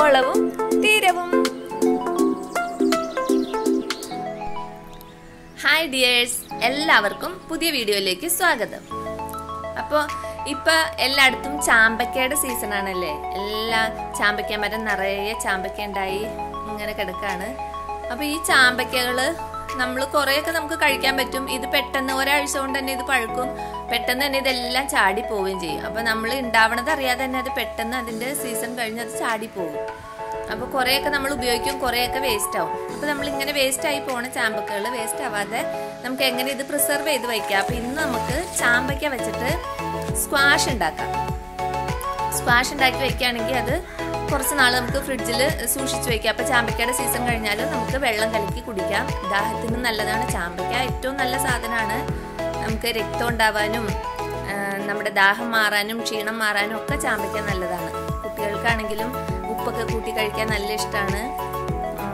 ഓളവും തീരവും. Hi dears എല്ലാവർക്കും പുതിയ വീഡിയോയിലേക്ക് സ്വാഗതം. അപ്പോൾ ഇപ്പൊ എല്ലായിടത്തും ചാമ്പക്കയുടെ സീസൺ ആണല്ലേ? എല്ലാ ചാമ്പക്ക മരം നിറയെ ചാമ്പക്ക ഉണ്ടായി ഇങ്ങനെ കിടക്കാണ്. അപ്പൊ ഈ ചാമ്പക്കകൾ നമ്മൾ കുറേയൊക്കെ നമുക്ക് കഴിക്കാൻ പറ്റും. ഇത് പെട്ടെന്ന് ഒരാഴ്ച കൊണ്ട് തന്നെ ഇത് പഴുക്കും. പെട്ടെന്ന് തന്നെ ഇതെല്ലാം ചാടി പോവുകയും ചെയ്യും. അപ്പൊ നമ്മൾ ഉണ്ടാവണത് അറിയാതെ തന്നെ അത് പെട്ടെന്ന് അതിന്റെ സീസൺ കഴിഞ്ഞ് അത് ചാടി പോകും. അപ്പോൾ കുറേയൊക്കെ നമ്മൾ ഉപയോഗിക്കും. കുറേയൊക്കെ വേസ്റ്റ് ആവും. അപ്പൊ നമ്മൾ ഇങ്ങനെ വേസ്റ്റ് ആയി പോണ ചാമ്പക്കകൾ വേസ്റ്റ് ആവാതെ നമുക്ക് എങ്ങനെ ഇത് പ്രിസർവ് ചെയ്ത് വയ്ക്കാം അപ്പൊ ഇന്ന് നമുക്ക് ചാമ്പയ്ക്ക വെച്ചിട്ട് സ്ക്വാഷ് ഉണ്ടാക്കാം സ്ക്വാഷ് ഉണ്ടാക്കി വെക്കുകയാണെങ്കിൽ അത് കുറച്ച് നാൾ നമുക്ക് ഫ്രിഡ്ജിൽ സൂക്ഷിച്ചു വെക്കാം. അപ്പോൾ ചാമ്പയ്ക്കയുടെ സീസൺ കഴിഞ്ഞാൽ നമുക്ക് വെള്ളം കലക്കി കുടിക്കാം. ദാഹത്തിന് നല്ലതാണ്. ചാമ്പയ്ക്ക ഏറ്റവും നല്ല സാധനമാണ്. നമുക്ക് രക്തം ഉണ്ടാവാനും നമ്മുടെ ദാഹം മാറാനും ക്ഷീണം മാറാനും ഒക്കെ ചാമ്പയ്ക്ക നല്ലതാണ്. കുട്ടികൾക്കാണെങ്കിലും ഉപ്പൊക്കെ കൂട്ടി കഴിക്കാൻ നല്ല ഇഷ്ടമാണ്.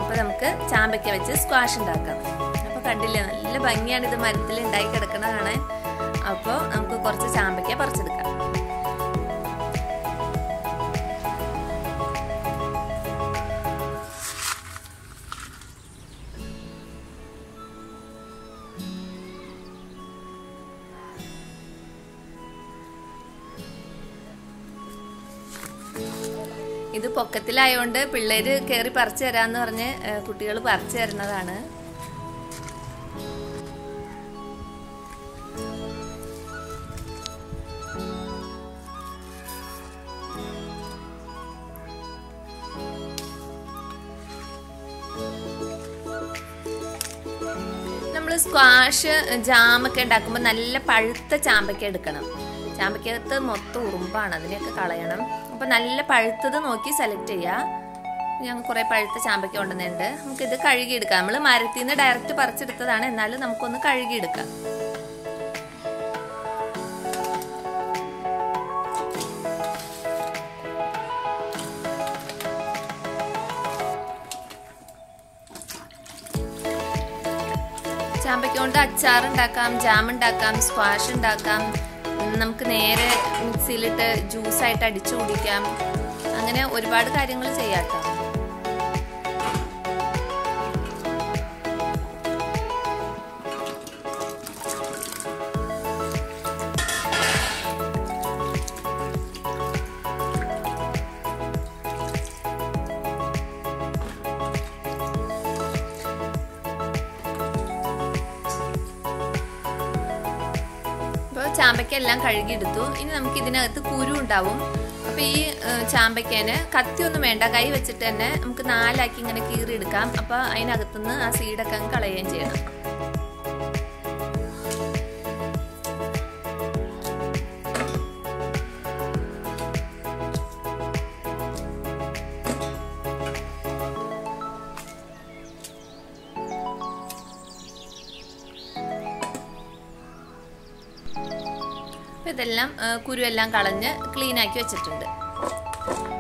അപ്പോൾ നമുക്ക് ചാമ്പയ്ക്ക വെച്ച് സ്ക്വാഷ് ഉണ്ടാക്കാം. അപ്പോൾ കണ്ടില്ലേ നല്ല ഭംഗിയാണ് ഇത് മരത്തിൽ ഉണ്ടായി കിടക്കണ കാണാൻ. അപ്പോൾ നമുക്ക് കുറച്ച് ചാമ്പയ്ക്ക പറിച്ചെടുക്കാം. ഇത് പിള്ളേർ കയറി പറിച്ചു തരാന്ന് പറഞ്ഞ് കുട്ടികൾ പറിച്ചു തരുന്നതാണ്. നമ്മൾ സ്ക്വാഷ് ജാമൊക്കെ ഉണ്ടാക്കുമ്പോൾ നല്ല പഴുത്ത ചാമ്പയ്ക്ക എടുക്കണം. ചാമ്പയ്ക്കകത്ത് മൊത്തം ഉറുമ്പാണ് അതിനെയൊക്കെ കളയണം. അപ്പോൾ നല്ല പഴുത്തത് നോക്കി സെലക്ട് ചെയ്യുക ഞങ്ങൾ കുറേ പഴുത്ത ചാമ്പയ്ക്ക കൊണ്ടുവന്നിട്ടുണ്ട്. നമുക്കിത് കഴുകിയെടുക്കാം. നമ്മൾ മരത്തിൽ നിന്ന് ഡയറക്റ്റ് പറിച്ചെടുത്തതാണ്. എന്നാലും നമുക്കൊന്ന് കഴുകിയെടുക്കാം. ചാമ്പയ്ക്ക കൊണ്ട് അച്ചാർ ഉണ്ടാക്കാം ജാം ഉണ്ടാക്കാം സ്ക്വാഷ് ഉണ്ടാക്കാം. നമുക്ക് നേരെ മിക്സിയിലിട്ട് ജ്യൂസായിട്ട് അടിച്ചു കുടിക്കാം അങ്ങനെ ഒരുപാട് കാര്യങ്ങൾ ചെയ്യാം കേട്ടോ. അപ്പോൾ ചാമ്പയ്ക്ക എല്ലാം കഴുകിയെടുത്തു. ഇനി നമുക്ക് ഇതിനകത്ത് കുരു ഉണ്ടാവും. അപ്പോൾ ഈ ചാമ്പയ്ക്കേന് കത്തിയൊന്നും വേണ്ട. കൈ വെച്ചിട്ട് തന്നെ നമുക്ക് നാലാക്കി ഇങ്ങനെ കീറിയെടുക്കാം. അപ്പോൾ അതിനകത്തുനിന്ന് ആ സീഡൊക്കെ അങ്ങ് കളയുകയും ചെയ്യണം. ആ, കുരുവെല്ലാം കളഞ്ഞ് ക്ലീൻ ആക്കി വെച്ചിട്ടുണ്ട്.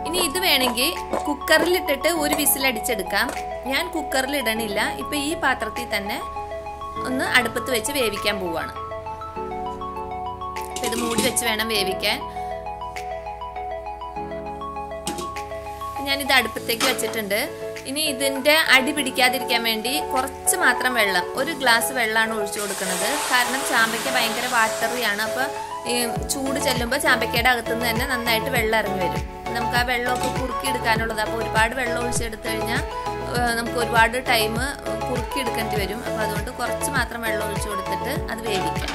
ഇനി ഇത് വേണമെങ്കിൽ കുക്കറിലിട്ടിട്ട് ഒരു വിസിൽ അടിച്ചെടുക്കാം ഞാൻ കുക്കറിൽ ഇടണില്ല ഇപ്പൊ ഈ പാത്രത്തിൽ തന്നെ ഒന്ന് അടുപ്പത്ത് വെച്ച് വേവിക്കാൻ പോവാണ്. ഇത് മൂടി വെച്ച് വേണം വേവിക്കാൻ. ഞാനിത് അടുപ്പത്തേക്ക് വെച്ചിട്ടുണ്ട്. ഇനി ഇതിന്റെ അടി പിടിക്കാതിരിക്കാൻ വേണ്ടി കുറച്ച് മാത്രം വെള്ളം ഒരു ഗ്ലാസ് വെള്ളമാണ് ഒഴിച്ചു കൊടുക്കുന്നത്. കാരണം ചാമ്പയ്ക്ക് ഭയങ്കര വാട്ടറിയാണ് അപ്പോൾ ഈ ചൂട് ചെല്ലുമ്പോൾ ചാമ്പക്കയുടെ അകത്തുനിന്ന് തന്നെ നന്നായിട്ട് വെള്ളം ഇറങ്ങി വരും. നമുക്ക് ആ വെള്ളമൊക്കെ കുറുക്കി എടുക്കാനുള്ളത് അപ്പോൾ ഒരുപാട് വെള്ളം ഒഴിച്ചെടുത്തു കഴിഞ്ഞാൽ നമുക്ക് ഒരുപാട് ടൈം കുറുക്കി എടുക്കേണ്ടി വരും. അപ്പോൾ അതുകൊണ്ട് കുറച്ച് മാത്രം വെള്ളം ഒഴിച്ചു കൊടുത്തിട്ട് അത് വേവിക്കാം.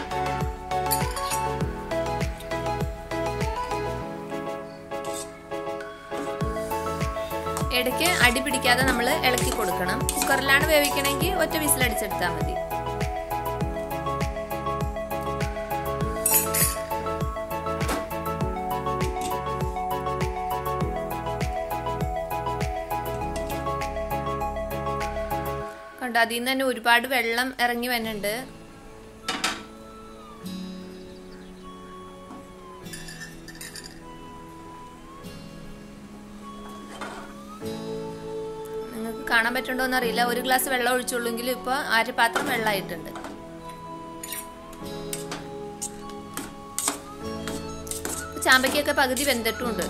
ഇടയ്ക്ക് അടി പിടിക്കാതെ നമ്മൾ ഇളക്കി കൊടുക്കണം. കുക്കറിലാണ് വേവിക്കണമെങ്കിൽ ഒറ്റ വിസിലടിച്ചെടുത്താൽ മതി. കണ്ടോ? അതിൽ നിന്ന് തന്നെ ഒരുപാട് വെള്ളം ഇറങ്ങി വരുന്നുണ്ട് നിങ്ങൾക്ക് കാണാൻ പറ്റുണ്ടോ എന്നറിയില്ല. ഒരു ഗ്ലാസ് വെള്ളം ഒഴിച്ചുള്ളെങ്കിലും ഇപ്പൊ പാത്രം വെള്ളമായിട്ടുണ്ട്. ചാമ്പയ്ക്കൊക്കെ പകുതി വെന്തിട്ടുമുണ്ട്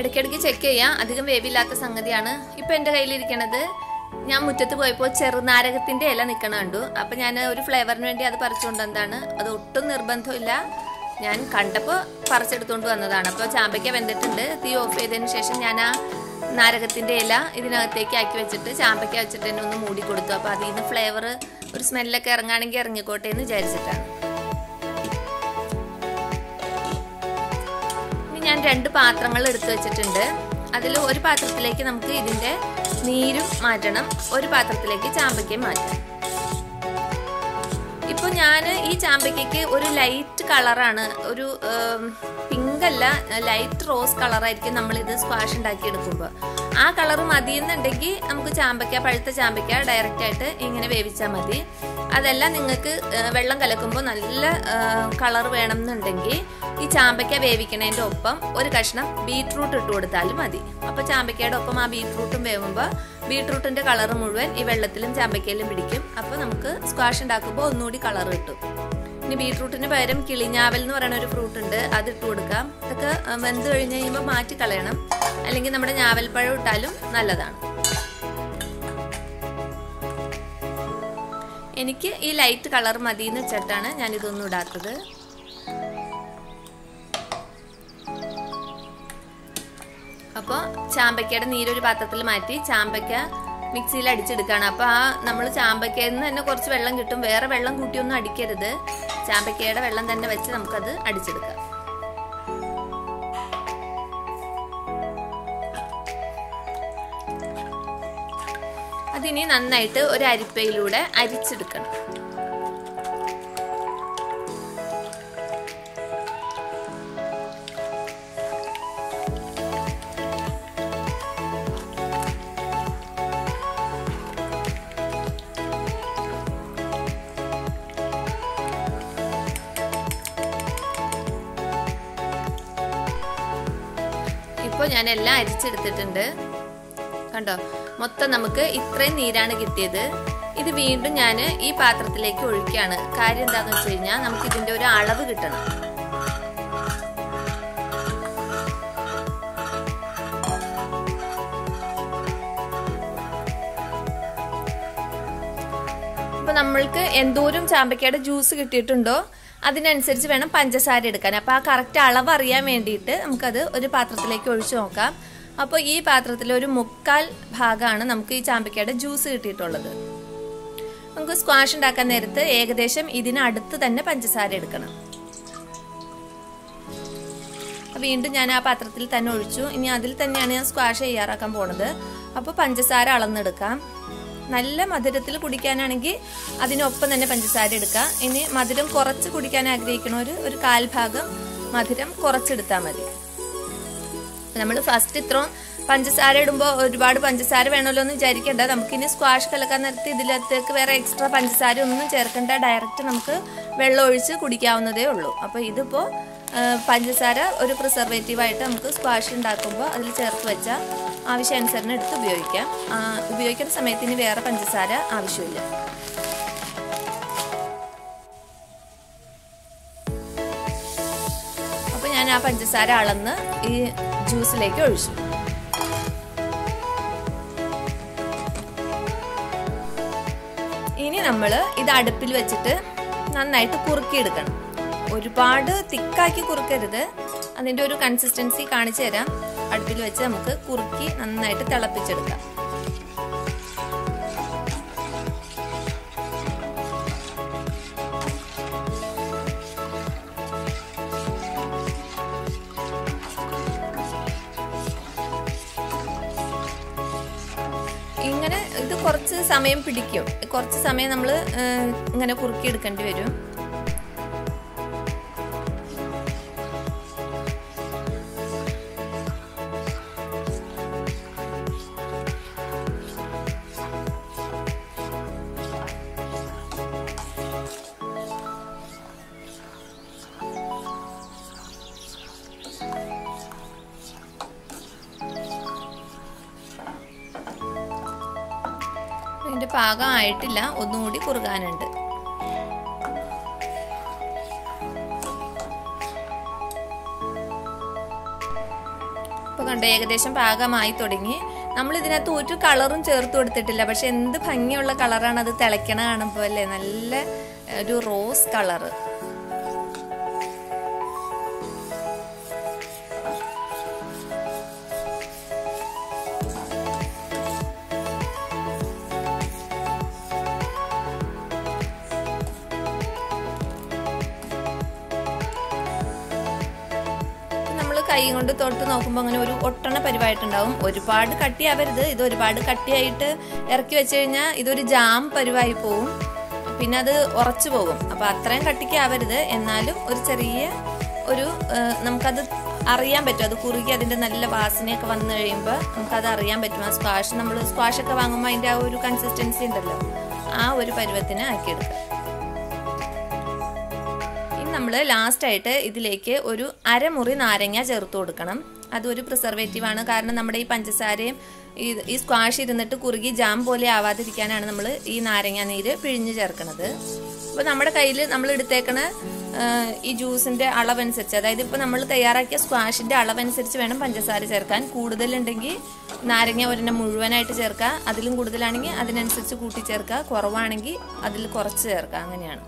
ഇടയ്ക്കിടയ്ക്ക് ചെക്ക് ചെയ്യാം. അധികം വേവില്ലാത്ത സംഗതിയാണ് ഇപ്പം എന്റെ കയ്യിലിരിക്കണത്. ഞാൻ മുറ്റത്ത് പോയപ്പോൾ ചെറുനാരകത്തിന്റെ ഇല നിൽക്കണ കണ്ടു. അപ്പം ഞാൻ ഒരു ഫ്ലേവറിന് വേണ്ടി അത് പറിച്ചുകൊണ്ട് എന്താണ് അത് ഒട്ടും നിർബന്ധമില്ല ഞാൻ കണ്ടപ്പോൾ പറിച്ചെടുത്തുകൊണ്ട് വന്നതാണ്. അപ്പോൾ ചാമ്പയ്ക്ക വെന്തിട്ടുണ്ട്. തീ ഓഫ് ചെയ്തതിന് ശേഷം ഞാൻ ആ നാരകത്തിന്റെ ഇല ഇതിനകത്തേക്ക് ആക്കി വെച്ചിട്ട് ചാമ്പയ്ക്ക വെച്ചിട്ട് തന്നെ ഒന്ന് മൂടി കൊടുത്തു. അപ്പോൾ അതിൽ നിന്ന് ഫ്ലേവർ ഒരു സ്മെല്ലൊക്കെ ഇറങ്ങുകയാണെങ്കിൽ ഇറങ്ങിക്കോട്ടെ എന്ന് വിചാരിച്ചിട്ടാണ്. ഞാൻ രണ്ട് പാത്രങ്ങൾ എടുത്തു വെച്ചിട്ടുണ്ട്. അതിൽ ഒരു പാത്രത്തിലേക്ക് നമുക്ക് ഇതിന്റെ നീരും മാറ്റണം. ഒരു പാത്രത്തിലേക്ക് ചാമ്പയ്ക്കയും മാറ്റാം. ഇപ്പോൾ ഞാൻ ഈ ചാമ്പയ്ക്കയ്ക്ക് ഒരു ലൈറ്റ് കളറാണ് ഒരു പിങ്ക് അല്ല ലൈറ്റ് റോസ് കളറായിരിക്കും നമ്മൾ ഇത് സ്ക്വാഷ് ഉണ്ടാക്കി എടുക്കുമ്പോൾ ആ കളർ മതിയെന്നുണ്ടെങ്കിൽ നമുക്ക് ചാമ്പയ്ക്ക പഴുത്ത ചാമ്പയ്ക്ക ഡയറക്റ്റ് ആയിട്ട് ഇങ്ങനെ വേവിച്ചാൽ മതി. അതെല്ലാം നിങ്ങൾക്ക് വെള്ളം കലക്കുമ്പോൾ നല്ല കളർ വേണം എന്നുണ്ടെങ്കിൽ ഈ ചാമ്പയ്ക്ക വേവിക്കണതിന്റെ ഒപ്പം ഒരു കഷ്ണം ബീട്രൂട്ട് ഇട്ട് കൊടുത്താലും മതി. അപ്പോൾ ചാമ്പയ്ക്കയുടെ ഒപ്പം ആ ബീട്രൂട്ടും വേവുമ്പോൾ ബീട്രൂട്ടിന്റെ കളർ മുഴുവൻ ഈ വെള്ളത്തിലും ചാമ്പയ്ക്കയിലും പിടിക്കും. അപ്പോൾ നമുക്ക് സ്ക്വാഷ് ഉണ്ടാക്കുമ്പോൾ ഒന്നുകൂടി കളർ കിട്ടും. ഇനി ബീട്രൂട്ടിന് പകരം കിളിഞ്ഞാവൽ എന്ന് പറയുന്ന ഒരു ഫ്രൂട്ട് ഉണ്ട്. അത് ഇട്ട് കൊടുക്കാം. അതൊക്കെ വെന്ത് കഴിഞ്ഞ് കഴിയുമ്പോൾ മാറ്റി കളയണം. അല്ലെങ്കിൽ നമ്മുടെ ഞാവൽപ്പഴം ഇട്ടാലും നല്ലതാണ്. എനിക്ക് ഈ ലൈറ്റ് കളർ മതി എന്ന് വെച്ചിട്ടാണ് ഞാൻ ഇതൊന്നും ഇടാത്തത്. അപ്പോൾ ചാമ്പയ്ക്കയുടെ നീരൊരു പാത്രത്തിൽ മാറ്റി ചാമ്പയ്ക്ക മിക്സിയിൽ അടിച്ചെടുക്കുകയാണ്. അപ്പോൾ ആ നമ്മൾ ചാമ്പയ്ക്കയിൽ നിന്ന് തന്നെ കുറച്ച് വെള്ളം കിട്ടും. വേറെ വെള്ളം കൂട്ടിയൊന്നും അടിക്കരുത്. ചാമ്പയ്ക്കയുടെ വെള്ളം തന്നെ വെച്ച് നമുക്കത് അടിച്ചെടുക്കാം. അതിനി നന്നായിട്ട് ഒരു അരിപ്പയിലൂടെ അരിച്ചെടുക്കണം. ഞാൻ എല്ലാം അരിച്ചെടുത്തിട്ടുണ്ട്. കണ്ടോ? മൊത്തം നമുക്ക് ഇത്രയും നീരാണ് കിട്ടിയത്. ഇത് വീണ്ടും ഞാൻ ഈ പാത്രത്തിലേക്ക് ഒഴിക്കുകയാണ്. കാര്യം എന്താണെന്ന് വെച്ച് കഴിഞ്ഞാൽ നമുക്ക് ഇതിന്റെ ഒരു അളവ് കിട്ടണം. അപ്പൊ നമ്മൾക്ക് എന്തോരം ചാമ്പയ്ക്കയുടെ ജ്യൂസ് കിട്ടിയിട്ടുണ്ടോ? അതിനനുസരിച്ച് വേണം പഞ്ചസാര എടുക്കാൻ. അപ്പോൾ ആ കറക്റ്റ് അളവ് അറിയാൻ വേണ്ടിയിട്ട് നമുക്കത് ഒരു പാത്രത്തിലേക്ക് ഒഴിച്ചു നോക്കാം. അപ്പോൾ ഈ പാത്രത്തിൽ ഒരു മുക്കാൽ ഭാഗമാണ് നമുക്ക് ഈ ചാമ്പയ്ക്കയുടെ ജ്യൂസ് കിട്ടിയിട്ടുള്ളത്. നമുക്ക് സ്ക്വാഷ് ഉണ്ടാക്കാൻ നേരത്ത് ഏകദേശം ഇതിനടുത്ത് തന്നെ പഞ്ചസാര എടുക്കണം. വീണ്ടും ഞാൻ ആ പാത്രത്തിൽ തന്നെ ഒഴിച്ചു. ഇനി അതിൽ തന്നെയാണ് ഞാൻ സ്ക്വാഷ് തയ്യാറാക്കാൻ പോണത്. അപ്പോൾ പഞ്ചസാര അളന്നെടുക്കാം. നല്ല മധുരത്തിൽ കുടിക്കാനാണെങ്കിൽ അതിനൊപ്പം തന്നെ പഞ്ചസാര എടുക്കുക. ഇനി മധുരം കുറച്ച് കുടിക്കാൻ ആഗ്രഹിക്കണവർ ഒരു കാൽഭാഗം മധുരം കുറച്ചെടുത്താൽ മതി. നമ്മൾ ഫസ്റ്റ് ഇത്രയും പഞ്ചസാര ഇടുമ്പോൾ ഒരുപാട് പഞ്ചസാര വേണമല്ലോ എന്ന് വിചാരിക്കേണ്ട. നമുക്കിനി സ്ക്വാഷ് കലക്കാൻ നേരത്തെ ഇതിലത്തേക്ക് വേറെ എക്സ്ട്രാ പഞ്ചസാര ഒന്നും ചേർക്കേണ്ട. ഡയറക്റ്റ് നമുക്ക് വെള്ളം ഒഴിച്ച് കുടിക്കാവുന്നതേ ഉള്ളൂ. അപ്പോൾ ഇതിപ്പോൾ പഞ്ചസാര ഒരു പ്രിസർവേറ്റീവായിട്ട് നമുക്ക് സ്ക്വാഷ് ഉണ്ടാക്കുമ്പോൾ അതിൽ ചേർത്ത് വെച്ചാൽ ആവശ്യാനുസരണം എടുത്ത് ഉപയോഗിക്കാം. ഉപയോഗിക്കുന്ന സമയത്ത് ഇനി വേറെ പഞ്ചസാര ആവശ്യമില്ല. അപ്പോൾ ഞാൻ ആ പഞ്ചസാര അളന്ന് ഈ ജ്യൂസിലേക്ക് ഒഴിച്ചു. ഇനി നമ്മൾ ഇത് അടുപ്പിൽ വെച്ചിട്ട് നന്നായിട്ട് കുറുക്കിയെടുക്കണം. ഒരുപാട് തിക്കാക്കി കുറുക്കരുത്. അതിന്റെ ഒരു കൺസിസ്റ്റൻസി കാണിച്ചു തരാം. അടുപ്പിൽ വെച്ച് നമുക്ക് കുറുക്കി നന്നായിട്ട് തിളപ്പിച്ചെടുക്കാം. ഇങ്ങനെ ഇത് കുറച്ച് സമയം പിടിക്കും. കുറച്ച് സമയം നമ്മൾ ഇങ്ങനെ കുറുക്കി എടുക്കേണ്ടി വരും. ആയിട്ടില്ല ഒന്നുകൂടി കുറുകാനുണ്ട്. ഇപ്പൊ കണ്ടോ ഏകദേശം പാകമായി തുടങ്ങി. നമ്മൾ ഇതിനകത്ത് ഒരു കളറും ചേർത്ത് കൊടുത്തിട്ടില്ല. പക്ഷെ എന്ത് ഭംഗിയുള്ള കളറാണ് അത് തിളയ്ക്കണ കാണുമ്പോൾ അല്ലേ? നല്ല ഒരു റോസ് കളറ്. കൈ കൊണ്ട് തൊട്ട് നോക്കുമ്പോൾ അങ്ങനെ ഒരു ഒട്ടണ പരിവായിട്ടുണ്ടാവും. ഒരുപാട് കട്ടിയാവരുത് ഇത് ഒരുപാട് കട്ടിയായിട്ട് ഇറക്കി വെച്ച് കഴിഞ്ഞാൽ ഇതൊരു ജാം പരിവായി പോവും. പിന്നെ അത് ഉറച്ചു പോകും. അപ്പൊ അത്രയും കട്ടിക്കാവരുത് എന്നാലും ഒരു ചെറിയ ഒരു നമുക്കത് അറിയാൻ പറ്റും. അത് കുറുകി അതിന്റെ നല്ല വാസനയൊക്കെ വന്നു കഴിയുമ്പോൾ നമുക്കത് അറിയാൻ പറ്റും. ആ സ്ക്വാഷ് നമ്മൾ സ്ക്വാഷൊക്കെ വാങ്ങുമ്പോൾ അതിന്റെ ആ ഒരു കൺസിസ്റ്റൻസി ഉണ്ടല്ലോ. ആ ഒരു പരുവത്തിന് ആക്കിയെടുക്കാം. നമ്മൾ ലാസ്റ്റ് ആയിട്ട് ഇതിലേക്ക് ഒരു അരമുറി നാരങ്ങ ചേർത്ത് കൊടുക്കണം. അതൊരു പ്രിസർവേറ്റീവ് ആണ്. കാരണം നമ്മുടെ ഈ പഞ്ചസാരയും ഈ സ്ക്വാഷ് ഇരുന്നിട്ട് കുറുകി ജാം പോലെ ആവാതിരിക്കാനാണ് നമ്മൾ ഈ നാരങ്ങ നീര് പിഴിഞ്ഞ് ചേർക്കുന്നത് അപ്പോൾ നമ്മുടെ കയ്യിൽ നമ്മൾ എടുത്തേക്കണ ഈ ജ്യൂസിന്റെ അളവനുസരിച്ച് അതായത് ഇപ്പോൾ നമ്മൾ തയ്യാറാക്കിയ സ്ക്വാഷിന്റെ അളവനുസരിച്ച് വേണം പഞ്ചസാര ചേർക്കാൻ. കൂടുതലുണ്ടെങ്കിൽ നാരങ്ങ ഒരെണ്ണം മുഴുവനായിട്ട് ചേർക്കുക അതിലും കൂടുതലാണെങ്കിൽ അതിനനുസരിച്ച് കൂട്ടി ചേർക്കുക കുറവാണെങ്കിൽ അതിൽ കുറച്ച് ചേർക്കുക അങ്ങനെയാണ്.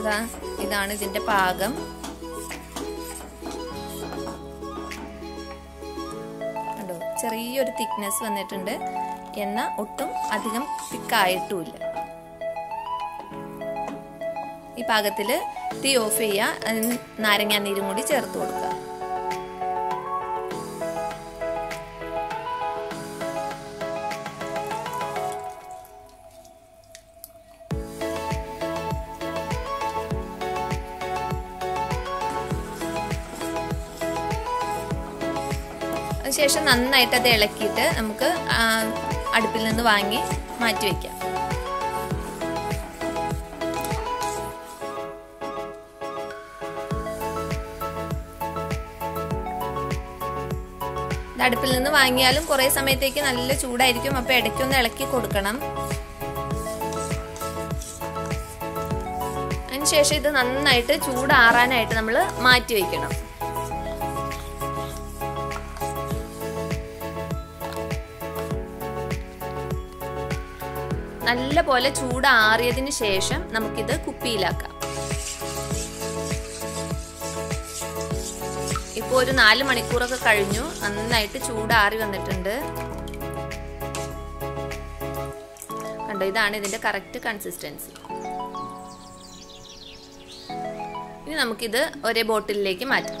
ഇതാ ഇതാണ് ഇതിന്റെ പാകം. കണ്ടോ ചെറിയൊരു തിക്നെസ് വന്നിട്ടുണ്ട്. എന്ന ഒട്ടും അധികം തിക്കായിട്ടുമില്ല ഈ പാകത്തിൽ തീ ഓഫ് ചെയ്യുക അതിന് നാരങ്ങാ നീരും കൂടി ചേർത്ത് കൊടുക്കുക. അതിനുശേഷം നന്നായിട്ട് അത് ഇളക്കിയിട്ട് നമുക്ക് അടുപ്പിൽ നിന്ന് വാങ്ങി മാറ്റി ഇത് അടുപ്പിൽ നിന്ന് വാങ്ങിയാലും കുറെ സമയത്തേക്ക് നല്ല ചൂടായിരിക്കും. അപ്പൊ ഇടയ്ക്കൊന്ന് ഇളക്കി കൊടുക്കണം. അതിനുശേഷം ഇത് നന്നായിട്ട് ചൂടാറാനായിട്ട് നമ്മൾ മാറ്റി വെക്കണം. നല്ല പോലെ ചൂടാറിയതിന് ശേഷം നമുക്കിത് കുപ്പിയിലാക്കാം. ഇപ്പോൾ ഒരു നാല് മണിക്കൂറൊക്കെ കഴിഞ്ഞു. നന്നായിട്ട് ചൂടാറി വന്നിട്ടുണ്ട്. കണ്ടോ ഇതാണ് ഇതിന്റെ കറക്റ്റ് കൺസിസ്റ്റൻസി. ഇനി നമുക്കിത് ഒരേ ബോട്ടിലിലേക്ക് മാറ്റാം.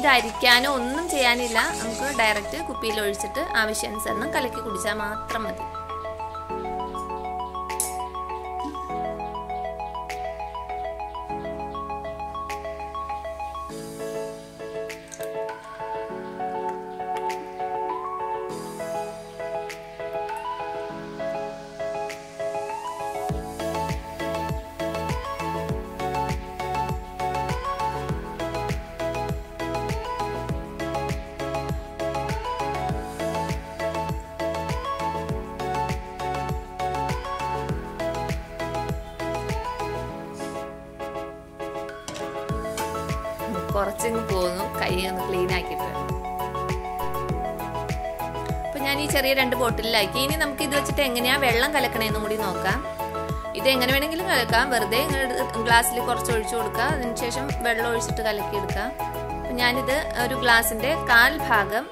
ഇത് അരിക്കാനോ ഒന്നും ചെയ്യാനില്ല. നമുക്ക് ഡയറക്റ്റ് കുപ്പിയിൽ ഒഴിച്ചിട്ട് ആവശ്യാനുസരണം കലക്കി കുടിച്ചാൽ മാത്രം മതി. കുറച്ചിങ്ങ് പോകുന്നു കൈ ഒന്ന് ക്ലീൻ ആക്കിയിട്ട്. അപ്പൊ ഞാൻ ഈ ചെറിയ രണ്ട് ബോട്ടിലാക്കി ഇനി നമുക്ക് ഇത് വെച്ചിട്ട് എങ്ങനെയാ വെള്ളം കലക്കണേന്നും കൂടി നോക്കാം. ഇത് എങ്ങനെ വേണമെങ്കിലും കലക്കാം. വെറുതെ ഗ്ലാസ്സിൽ കുറച്ച് ഒഴിച്ചു കൊടുക്കുക അതിനുശേഷം വെള്ളം ഒഴിച്ചിട്ട് കലക്കി എടുക്കാം അപ്പൊ ഞാനിത് ഒരു ഗ്ലാസിന്റെ കാൽ ഭാഗം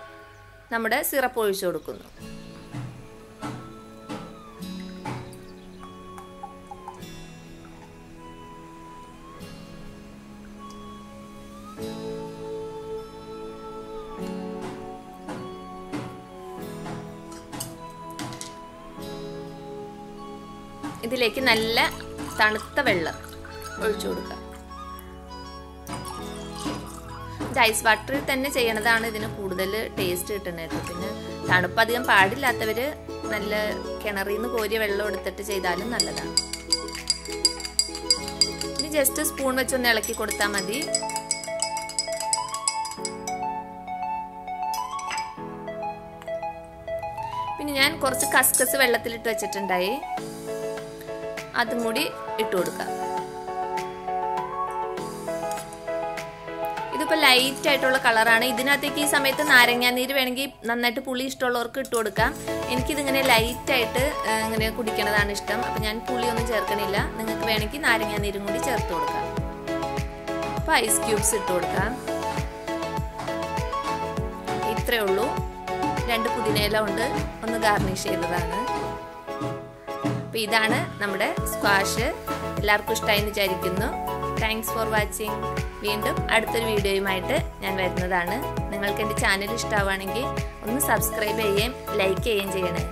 നമ്മുടെ സിറപ്പ് ഒഴിച്ചു കൊടുക്കുന്നു. ഇതിലേക്ക് നല്ല തണുത്ത വെള്ളം ഒഴിച്ചു കൊടുക്കുക. ഇത് ഐസ് വാട്ടറിൽ തന്നെ ചെയ്യണതാണ് ഇതിന് കൂടുതൽ ടേസ്റ്റ് കിട്ടുന്നത് പിന്നെ തണുപ്പ് അധികം പാടില്ലാത്തവര് നല്ല കിണറിൽ നിന്ന് കോരിയ വെള്ളം എടുത്തിട്ട് ചെയ്താലും നല്ലതാണ്. ഇനി ജസ്റ്റ് സ്പൂൺ വെച്ചൊന്ന് ഇളക്കി കൊടുത്താൽ മതി. പിന്നെ ഞാൻ കുറച്ച് കസ്കസ് വെള്ളത്തിലിട്ട് വെച്ചിട്ടുണ്ടായി. അതും കൂടി ഇട്ട് കൊടുക്കാം ഇതിപ്പോൾ ലൈറ്റ് ആയിട്ടുള്ള കളറാണ് ഇതിനകത്തേക്ക് ഈ സമയത്ത് നാരങ്ങാനീര് വേണമെങ്കിൽ നന്നായിട്ട് പുളി ഇഷ്ടമുള്ളവർക്ക് ഇട്ട് കൊടുക്കാം. എനിക്കിതിങ്ങനെ ലൈറ്റ് ആയിട്ട് ഇങ്ങനെ കുടിക്കണതാണ് ഇഷ്ടം. അപ്പം ഞാൻ പുളിയൊന്നും ചേർക്കണില്ല. നിങ്ങൾക്ക് വേണമെങ്കിൽ നാരങ്ങാനീരും കൂടി ചേർത്ത് കൊടുക്കാം. അപ്പോൾ ഐസ് ക്യൂബ്സ് ഇട്ട് കൊടുക്കാം. ഇത്രയേ ഉള്ളൂ. രണ്ട് പുതിനയില ഉണ്ട് ഒന്ന് ഗാർണിഷ് ചെയ്തതാണ്. അപ്പോൾ ഇതാണ് നമ്മുടെ സ്ക്വാഷ്. എല്ലാവർക്കും ഇഷ്ടമായി എന്ന് വിചാരിക്കുന്നു. താങ്ക്സ് ഫോർ വാച്ചിങ് വീണ്ടും അടുത്തൊരു വീഡിയോയുമായിട്ട് ഞാൻ വരുന്നതാണ്. നിങ്ങൾക്ക് എന്റെ ചാനൽ ഇഷ്ടമാവുകയാണെങ്കിൽ ഒന്ന് സബ്സ്ക്രൈബ് ചെയ്യുകയും ലൈക്ക് ചെയ്യുകയും ചെയ്യണേ.